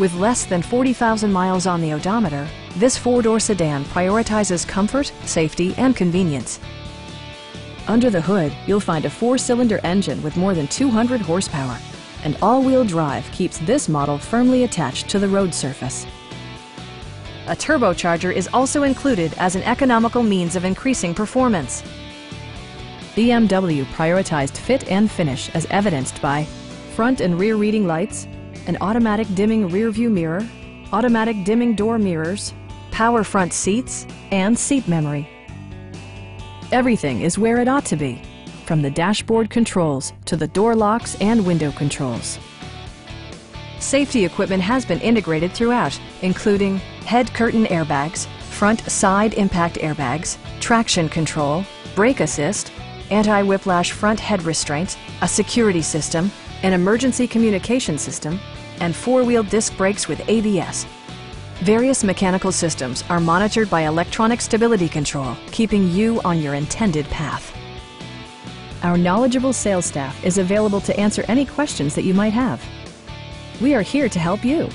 With less than 40,000 miles on the odometer, this four-door sedan prioritizes comfort, safety, and convenience. Under the hood, you'll find a four-cylinder engine with more than 200 horsepower. And all-wheel drive keeps this model firmly attached to the road surface. A turbocharger is also included as an economical means of increasing performance. BMW prioritized fit and finish as evidenced by front and rear reading lights, an automatic dimming rear view mirror, automatic dimming door mirrors, power front seats, and seat memory. Everything is where it ought to be, from the dashboard controls to the door locks and window controls. Safety equipment has been integrated throughout, including head curtain airbags, front side impact airbags, traction control, brake assist, anti-whiplash front head restraints, a security system, an emergency communication system, and four-wheel disc brakes with ABS. Various mechanical systems are monitored by electronic stability control, keeping you on your intended path. Our knowledgeable sales staff is available to answer any questions that you might have. We are here to help you.